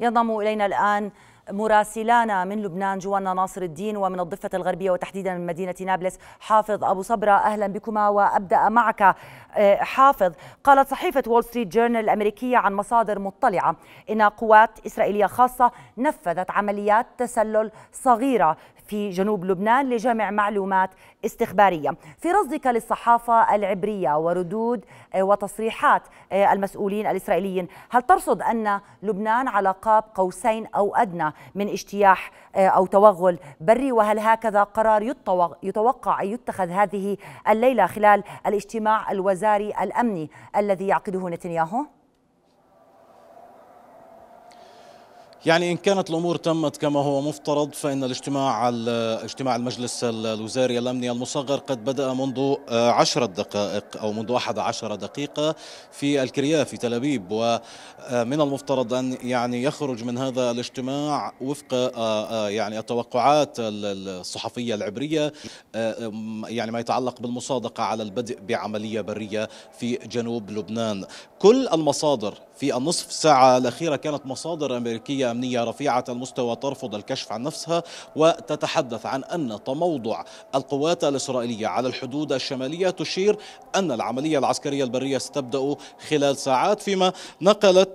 ينضم إلينا الآن مراسلانا من لبنان جوانا ناصر الدين ومن الضفة الغربية وتحديدا من مدينة نابلس حافظ أبو صبرة. أهلا بكما وأبدأ معك. حافظ قالت صحيفة وول ستريت جورنال الأمريكية عن مصادر مطلعة إن قوات إسرائيلية خاصة نفذت عمليات تسلل صغيرة في جنوب لبنان لجمع معلومات استخبارية. في رصدك للصحافة العبرية وردود وتصريحات المسؤولين الإسرائيليين هل ترصد أن لبنان على قاب قوسين أو أدنى؟ من اجتياح أو توغل بري وهل هكذا قرار يتوقع أن يتخذ هذه الليلة خلال الاجتماع الوزاري الأمني الذي يعقده نتنياهو؟ يعني إن كانت الأمور تمت كما هو مفترض فإن الاجتماع اجتماع المجلس الوزاري الأمني المصغر قد بدأ منذ عشرة دقائق أو منذ أحد عشر دقيقة في الكرياف في تل أبيب. ومن المفترض أن يعني يخرج من هذا الاجتماع وفق يعني التوقعات الصحفية العبرية يعني ما يتعلق بالمصادقة على البدء بعملية برية في جنوب لبنان. كل المصادر في النصف ساعة الأخيرة كانت مصادر أمريكية أمنية رفيعة المستوى ترفض الكشف عن نفسها وتتحدث عن أن تموضع القوات الإسرائيلية على الحدود الشمالية تشير أن العملية العسكرية البرية ستبدأ خلال ساعات فيما نقلت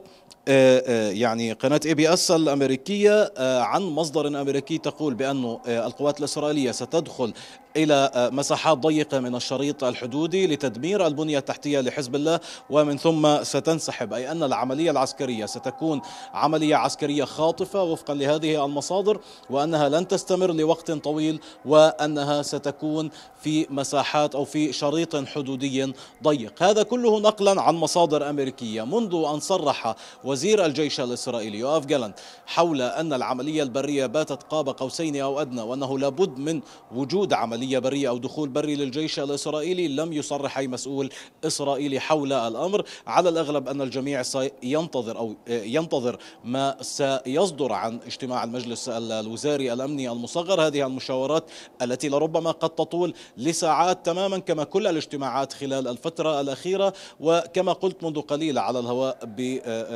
يعني قناة اي بي اس الأمريكية عن مصدر أمريكي تقول بأن القوات الإسرائيلية ستدخل إلى مساحات ضيقة من الشريط الحدودي لتدمير البنية التحتية لحزب الله. ومن ثم ستنسحب أي أن العملية العسكرية ستكون عملية عسكرية خاطفة وفقا لهذه المصادر وأنها لن تستمر لوقت طويل وأنها ستكون في مساحات أو في شريط حدودي ضيق. هذا كله نقلا عن مصادر أمريكية. منذ أن صرح وزير الجيش الإسرائيلي يوآف جالنت حول أن العملية البرية باتت قاب قوسين أو أدنى وأنه لابد من وجود عمليه برية أو دخول بري للجيش الإسرائيلي لم يصرح أي مسؤول إسرائيلي حول الأمر. على الأغلب أن الجميع سينتظر أو ينتظر ما سيصدر عن اجتماع المجلس الوزاري الأمني المصغر. هذه المشاورات التي لربما قد تطول لساعات تماما كما كل الاجتماعات خلال الفترة الأخيرة. وكما قلت منذ قليل على الهواء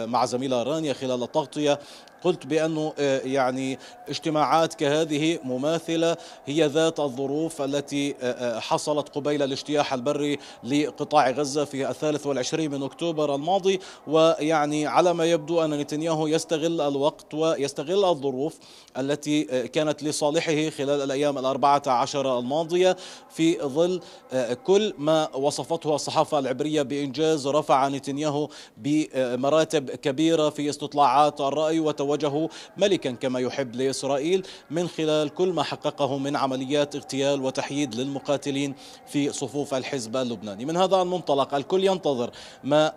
مع زميلة رانيا خلال التغطية قلت بأنه يعني اجتماعات كهذه مماثلة هي ذات الظروف التي حصلت قبيل الاجتياح البري لقطاع غزة في الثالث والعشرين من أكتوبر الماضي. ويعني على ما يبدو أن نتنياهو يستغل الوقت ويستغل الظروف التي كانت لصالحه خلال الأيام الأربعة عشر الماضية في ظل كل ما وصفته الصحافة العبرية بإنجاز رفع نتنياهو بمراتب كبيرة في استطلاعات الرأي وتوجه ملكا كما يحب لإسرائيل من خلال كل ما حققه من عمليات اغتيال وتحييد للمقاتلين في صفوف الحزب اللبناني. من هذا المنطلق الكل ينتظر ما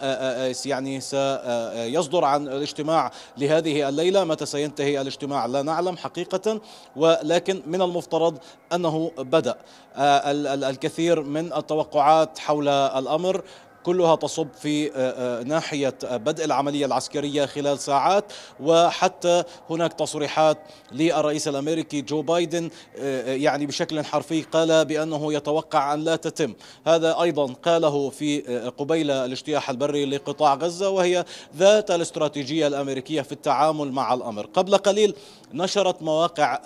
يعني سيصدر عن الاجتماع لهذه الليلة. متى سينتهي الاجتماع لا نعلم حقيقة ولكن من المفترض أنه بدأ. الكثير من التوقعات حول الأمر كلها تصب في ناحية بدء العملية العسكرية خلال ساعات. وحتى هناك تصريحات للرئيس الأمريكي جو بايدن يعني بشكل حرفي قال بأنه يتوقع أن لا تتم. هذا أيضا قاله في قبيل الاجتياح البري لقطاع غزة وهي ذات الاستراتيجية الأمريكية في التعامل مع الأمر. قبل قليل نشرت مواقع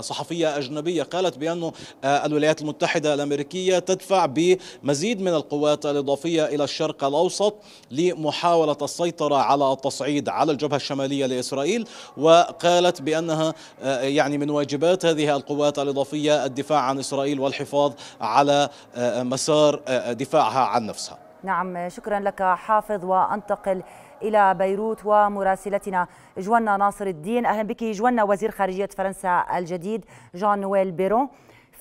صحفية أجنبية قالت بأن الولايات المتحدة الأمريكية تدفع بمزيد من القوات الإضافية إلى الشرق الأوسط لمحاولة السيطرة على التصعيد على الجبهة الشمالية لإسرائيل وقالت بأنها يعني من واجبات هذه القوات الإضافية الدفاع عن إسرائيل والحفاظ على مسار دفاعها عن نفسها. نعم شكرا لك حافظ وأنتقل إلى بيروت ومراسلتنا. جوانا ناصر الدين أهلا بك. جوانا وزير خارجية فرنسا الجديد جان نويل بيرو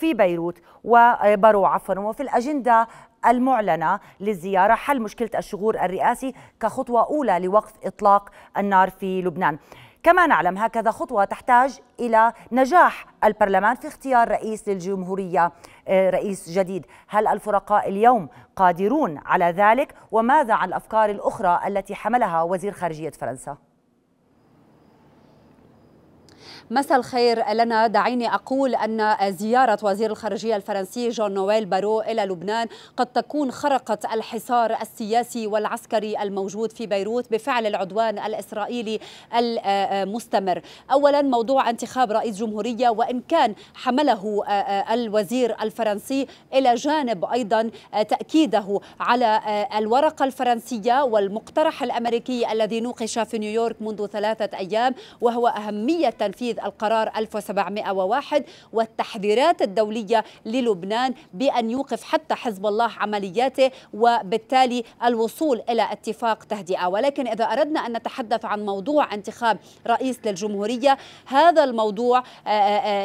في بيروت وبارو عفوا وفي الأجندة المعلنة للزيارة حل مشكلة الشغور الرئاسي كخطوة أولى لوقف إطلاق النار في لبنان. كما نعلم هكذا خطوة تحتاج إلى نجاح البرلمان في اختيار رئيس للجمهورية رئيس جديد. هل الفرقاء اليوم قادرون على ذلك؟ وماذا عن الأفكار الأخرى التي حملها وزير خارجية فرنسا؟ مساء الخير لنا دعيني أقول أن زيارة وزير الخارجية الفرنسي جون نويل بارو إلى لبنان قد تكون خرقت الحصار السياسي والعسكري الموجود في بيروت بفعل العدوان الإسرائيلي المستمر. أولا موضوع انتخاب رئيس جمهورية وإن كان حمله الوزير الفرنسي إلى جانب أيضا تأكيده على الورقة الفرنسية والمقترح الأمريكي الذي نوقش في نيويورك منذ ثلاثة أيام وهو أهمية تنفيذ القرار 1701 والتحذيرات الدولية للبنان بأن يوقف حتى حزب الله عملياته وبالتالي الوصول إلى اتفاق تهدئة. ولكن إذا أردنا أن نتحدث عن موضوع انتخاب رئيس للجمهورية هذا الموضوع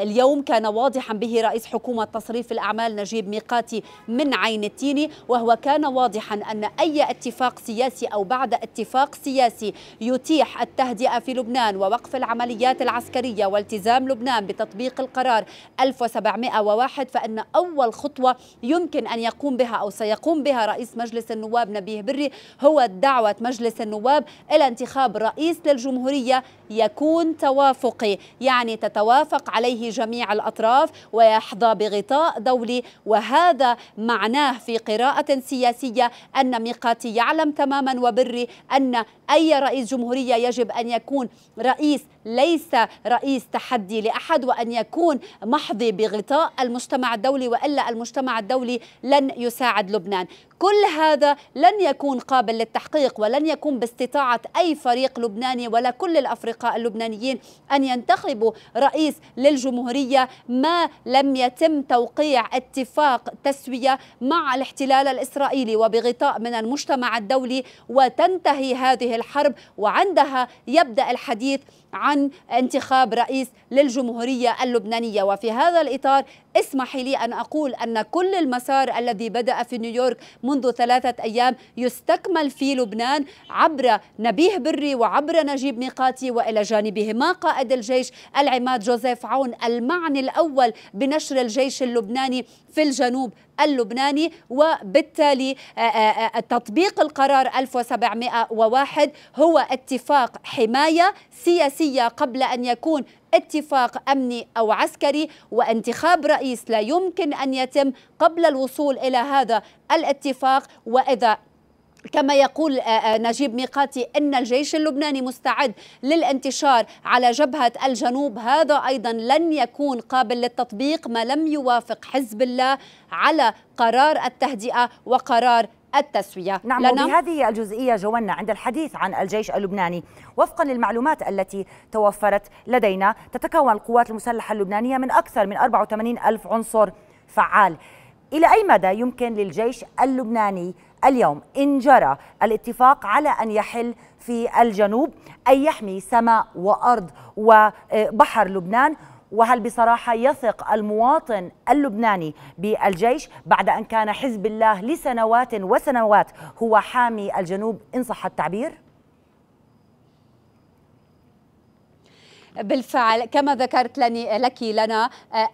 اليوم كان واضحا به رئيس حكومة تصريف الأعمال نجيب ميقاتي من عين التيني وهو كان واضحا أن أي اتفاق سياسي أو بعد اتفاق سياسي يتيح التهدئة في لبنان ووقف العمليات العسكرية والتزام لبنان بتطبيق القرار 1701 فإن أول خطوة يمكن أن يقوم بها أو سيقوم بها رئيس مجلس النواب نبيه بري هو دعوة مجلس النواب إلى انتخاب رئيس للجمهورية يكون توافقي يعني تتوافق عليه جميع الأطراف ويحظى بغطاء دولي وهذا معناه في قراءة سياسية أن ميقاتي يعلم تماما وبري أن أي رئيس جمهورية يجب أن يكون رئيس ليس رئيس تحدي لأحد وأن يكون محظي بغطاء المجتمع الدولي وإلا المجتمع الدولي لن يساعد لبنان. كل هذا لن يكون قابل للتحقيق ولن يكون باستطاعة أي فريق لبناني ولا كل الأفرقاء اللبنانيين أن ينتخبوا رئيس للجمهورية. ما لم يتم توقيع اتفاق تسوية مع الاحتلال الإسرائيلي وبغطاء من المجتمع الدولي وتنتهي هذه الحرب وعندها يبدأ الحديث عن انتخاب رئيس للجمهورية اللبنانية. وفي هذا الإطار اسمحي لي أن أقول أن كل المسار الذي بدأ في نيويورك منذ ثلاثة أيام يستكمل في لبنان عبر نبيه بري وعبر نجيب ميقاتي وإلى جانبهما قائد الجيش العماد جوزيف عون المعني الأول بنشر الجيش اللبناني في الجنوب اللبناني وبالتالي تطبيق القرار 1701 هو اتفاق حماية سياسية قبل أن يكون اتفاق أمني أو عسكري وانتخاب رئيس لا يمكن أن يتم قبل الوصول إلى هذا الاتفاق. وإذا كما يقول نجيب ميقاتي إن الجيش اللبناني مستعد للانتشار على جبهة الجنوب. هذا أيضا لن يكون قابل للتطبيق ما لم يوافق حزب الله على قرار التهدئة وقرار التسوية. نعم لنا وبهذه الجزئية جوانا عند الحديث عن الجيش اللبناني. وفقا للمعلومات التي توفرت لدينا تتكون القوات المسلحة اللبنانية من أكثر من 84 ألف عنصر فعال. إلى أي مدى يمكن للجيش اللبناني اليوم إن جرى الاتفاق على أن يحل في الجنوب أن يحمي سماء وأرض وبحر لبنان وهل بصراحة يثق المواطن اللبناني بالجيش بعد أن كان حزب الله لسنوات وسنوات هو حامي الجنوب إن صح التعبير؟ بالفعل كما ذكرت لني لك لنا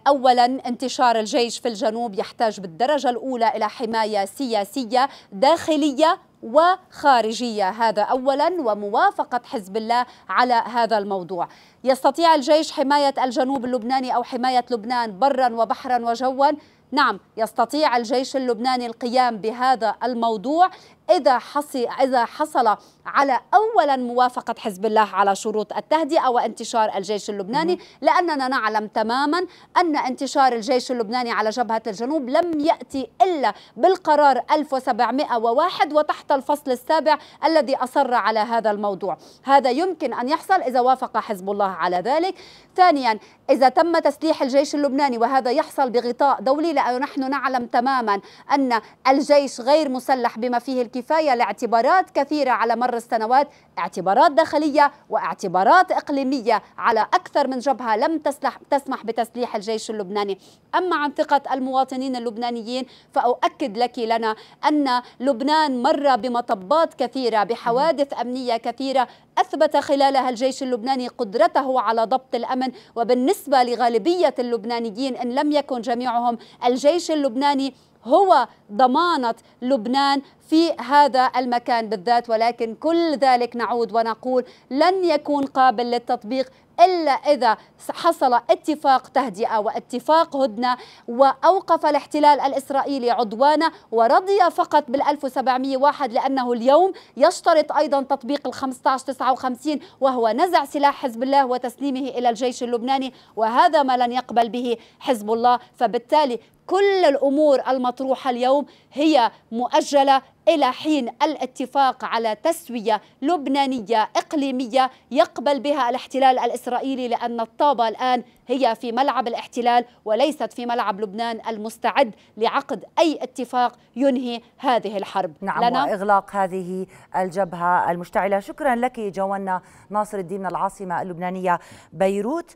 اولا انتشار الجيش في الجنوب يحتاج بالدرجة الأولى إلى حماية سياسية داخلية وخارجية. هذا اولا وموافقة حزب الله على هذا الموضوع. يستطيع الجيش حماية الجنوب اللبناني أو حماية لبنان برا وبحرا وجوا. نعم يستطيع الجيش اللبناني القيام بهذا الموضوع إذا حصل إذا حصل على أولا موافقة حزب الله على شروط التهدئة وانتشار الجيش اللبناني. لأننا نعلم تماما أن انتشار الجيش اللبناني على جبهة الجنوب لم يأتي إلا بالقرار 1701 وتحت الفصل السابع الذي أصر على هذا الموضوع. هذا يمكن أن يحصل إذا وافق حزب الله على ذلك. ثانيا إذا تم تسليح الجيش اللبناني وهذا يحصل بغطاء دولي لأنه نحن نعلم تماما أن الجيش غير مسلح بما فيه الكفاية لاعتبارات كثيرة على مر السنوات اعتبارات داخلية واعتبارات إقليمية على أكثر من جبهة لم تسلح تسمح بتسليح الجيش اللبناني. أما عن ثقة المواطنين اللبنانيين فأؤكد لك لنا أن لبنان مر بمطبات كثيرة بحوادث أمنية كثيرة أثبت خلالها الجيش اللبناني قدرته على ضبط الأمن وبالنسبة لغالبية اللبنانيين إن لم يكن جميعهم الجيش اللبناني هو ضمانة لبنان في هذا المكان بالذات ولكن كل ذلك نعود ونقول لن يكون قابل للتطبيق إلا إذا حصل اتفاق تهدئة واتفاق هدنة وأوقف الاحتلال الإسرائيلي عدوانه ورضي فقط بال 1701 لأنه اليوم يشترط أيضا تطبيق ال 1559 وهو نزع سلاح حزب الله وتسليمه إلى الجيش اللبناني وهذا ما لن يقبل به حزب الله فبالتالي كل الأمور المطروحة اليوم هي مؤجلة إلى حين الاتفاق على تسوية لبنانية إقليمية يقبل بها الاحتلال الإسرائيلي لأن الطابة الآن هي في ملعب الاحتلال وليست في ملعب لبنان المستعد لعقد أي اتفاق ينهي هذه الحرب. نعم لنا وإغلاق هذه الجبهة المشتعلة. شكرا لك جوانا ناصر الدين من العاصمة اللبنانية بيروت.